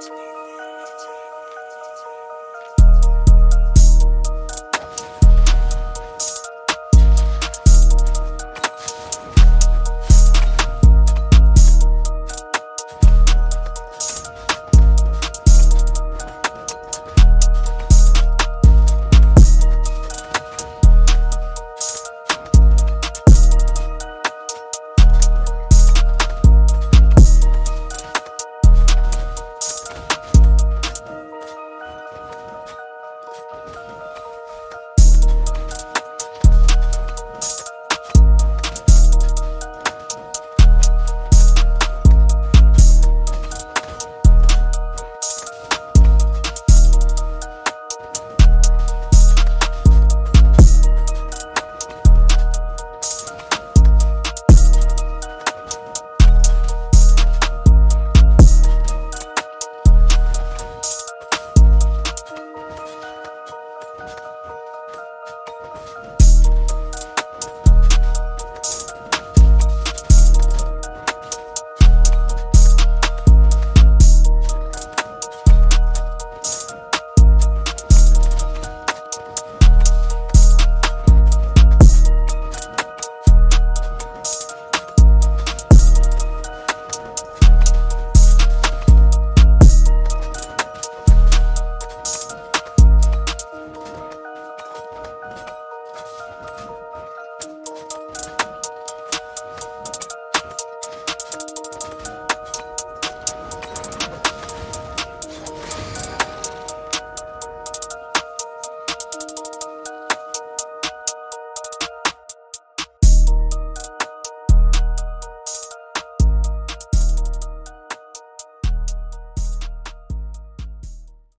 touch me.